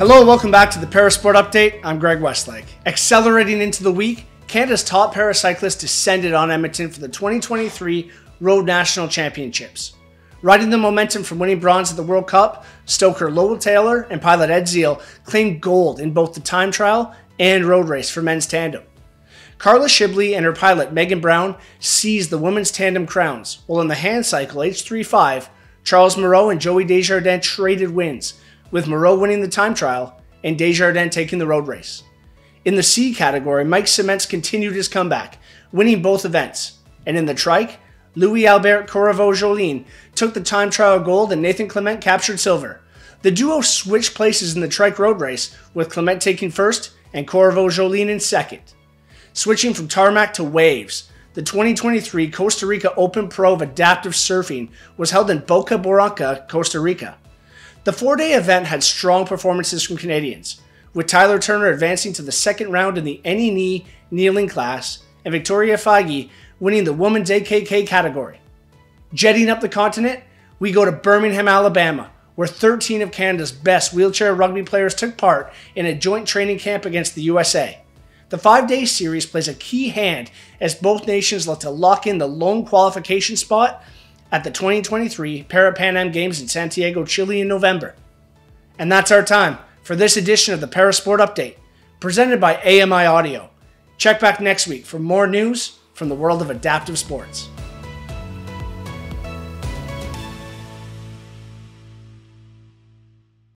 Hello, and welcome back to the Parasport Update. I'm Greg Westlake. Accelerating into the week, Canada's top paracyclist descended on Edmonton for the 2023 Road National Championships. Riding the momentum from winning bronze at the World Cup, stoker Lowell Taylor and pilot Ed Veal claimed gold in both the time trial and road race for men's tandem. Carla Shibley and her pilot Megan Brown seized the women's tandem crowns, while in the hand cycle H35, Charles Moreau and Joey Desjardins traded wins, with Moreau winning the time trial and Desjardins taking the road race. In the C category, Mike Sametz continued his comeback, winning both events. And in the trike, Louis Albert Corriveau Jolin took the time trial gold and Nathan Clement captured silver. The duo switched places in the trike road race, with Clement taking first and Corriveau Jolin in second. Switching from tarmac to waves, the 2023 Costa Rica Open Pro of Adaptive Surfing was held in Boca Barranca, Costa Rica. The four day event had strong performances from Canadians, with Tyler Turner advancing to the second round in the any knee kneeling class and Victoria Feige winning the women's AKK category. Jetting up the continent, we go to Birmingham, Alabama, where 13 of Canada's best wheelchair rugby players took part in a joint training camp against the USA. The five day series plays a key hand as both nations look to lock in the lone qualification spot at the 2023 Para Pan Am Games in Santiago, Chile in November. And that's our time for this edition of the Parasport Update, presented by AMI Audio. Check back next week for more news from the world of adaptive sports.